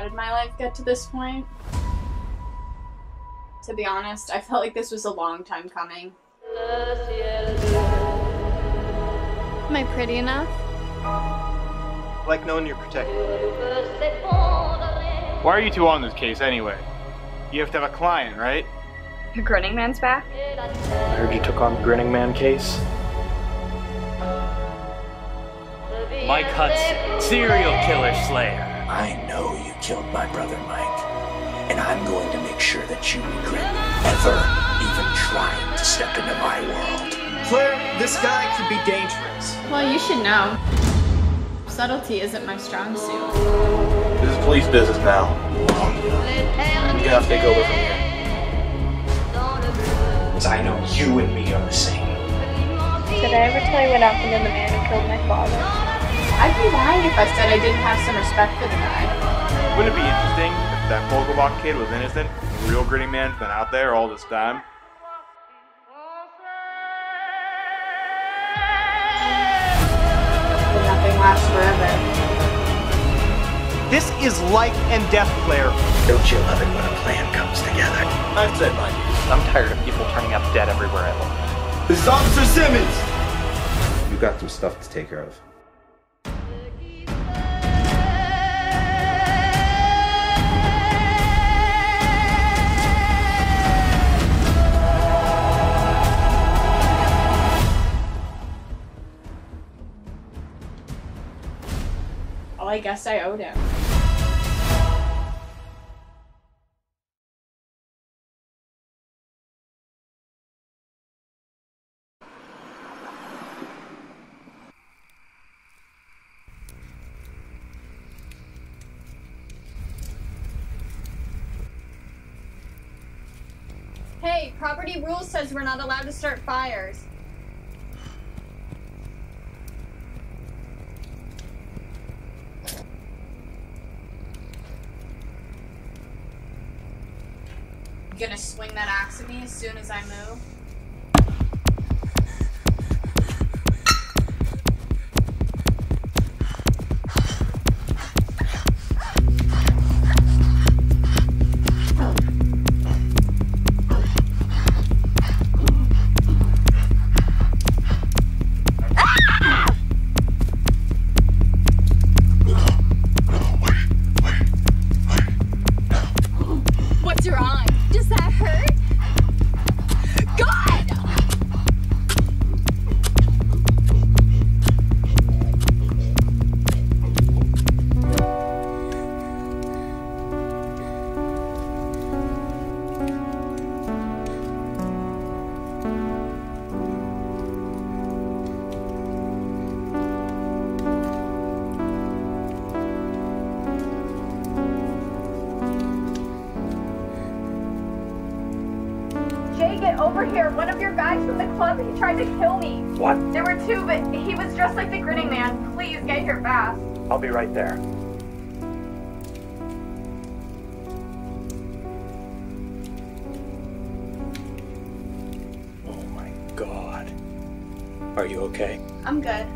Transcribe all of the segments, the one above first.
how did my life get to this point? To be honest, I felt like this was a long time coming. Am I pretty enough? Like knowing you're protected. Why are you two on this case anyway? You have to have a client, right? The grinning man's back? I heard you took on the Grinning Man case. Mike Hudson, serial killer slayer. I know you killed my brother Mike, and I'm going to make sure that you regret ever even trying to step into my world. Claire, this guy could be dangerous. Well, you should know. Subtlety isn't my strong suit. This is police business now. You have to take over from here. Because I know you and me are the same. Did I ever tell you what happened to the man who killed my father? I'd be lying if I said I didn't have some respect for the guy. Wouldn't it be interesting if that Vogelbach kid was innocent and the real grinning man's been out there all this time? Nothing lasts forever. This is life and death, Claire. Don't you love it when a plan comes together? I've said my piece. I'm tired of people turning up dead everywhere I look. This is Officer Simmons. You got some stuff to take care of. I guess I owed him. Hey, property rules says we're not allowed to start fires. Gonna swing that axe at me as soon as I move? Over here. One of your guys from the club, he tried to kill me. What? There were two, but he was dressed like the grinning man. Please get here fast. I'll be right there. Oh my god. Are you okay? I'm good.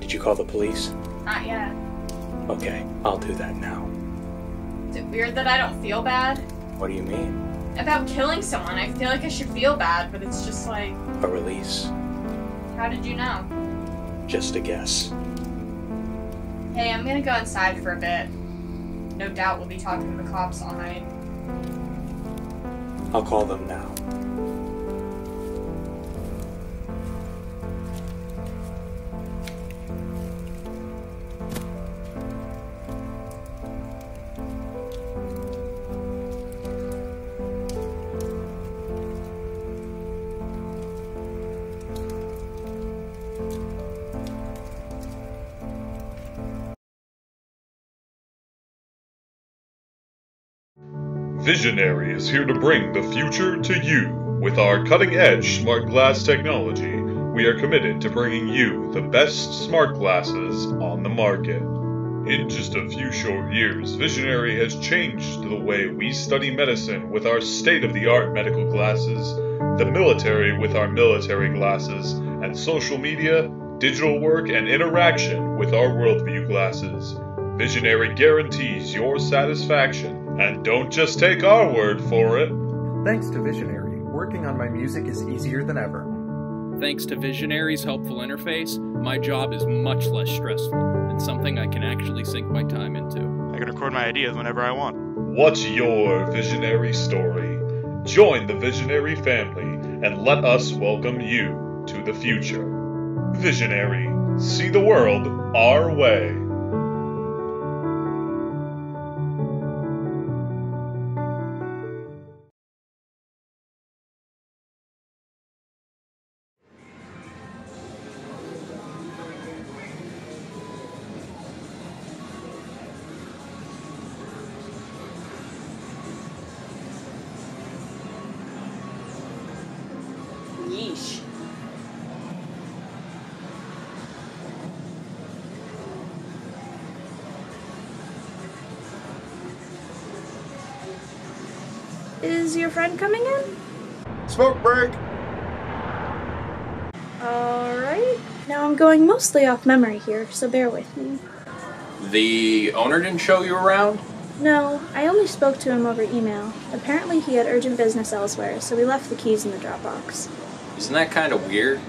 Did you call the police? Not yet. Okay, I'll do that now. Is it weird that I don't feel bad? What do you mean? About killing someone, I feel like I should feel bad, but it's just like, A release? how did you know? Just a guess. Hey, I'm gonna go inside for a bit. No doubt we'll be talking to the cops all night. I'll call them now. Visionary is here to bring the future to you. With our cutting edge smart glass technology, we are committed to bringing you the best smart glasses on the market. In just a few short years, Visionary has changed the way we study medicine with our state of the art medical glasses, the military with our military glasses, and social media, digital work, and interaction with our worldview glasses. Visionary guarantees your satisfaction, and don't just take our word for it. Thanks to Visionary, working on my music is easier than ever. Thanks to Visionary's helpful interface, my job is much less stressful and something I can actually sink my time into. I can record my ideas whenever I want. What's your visionary story? Join the Visionary family and let us welcome you to the future. Visionary, see the world our way. Is your friend coming in? Smoke break! Alright. Now I'm going mostly off memory here, so bear with me. The owner didn't show you around? No, I only spoke to him over email. Apparently he had urgent business elsewhere, so we left the keys in the Dropbox. Isn't that kind of weird?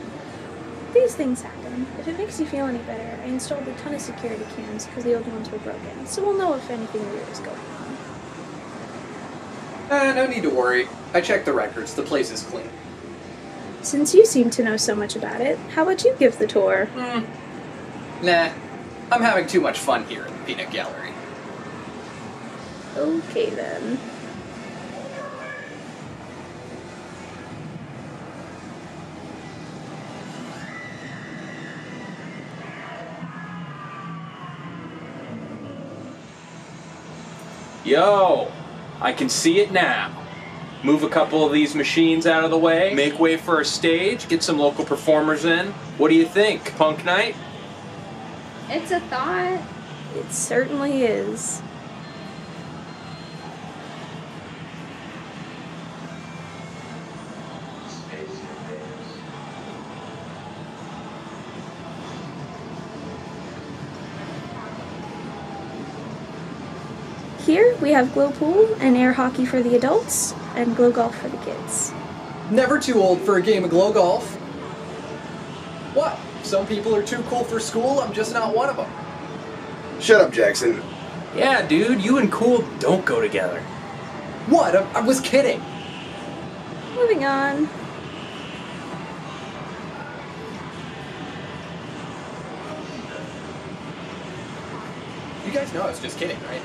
These things happen. If it makes you feel any better, I installed a ton of security cams because the old ones were broken, so we'll know if anything weird is going on. Uh, no need to worry. I checked the records. The place is clean. Since you seem to know so much about it, how about you give the tour? Nah, I'm having too much fun here in the peanut gallery. Okay then. Yo, I can see it now. Move a couple of these machines out of the way, make way for a stage, get some local performers in. What do you think, Punk Night? It's a thought. It certainly is. Here we have Glow Pool and air hockey for the adults, and Glow Golf for the kids. Never too old for a game of glow golf. What? Some people are too cool for school. I'm just not one of them. Shut up, Jackson. Yeah, dude, you and Cool don't go together. What? I, I was kidding. Moving on. You guys know I was just kidding, right?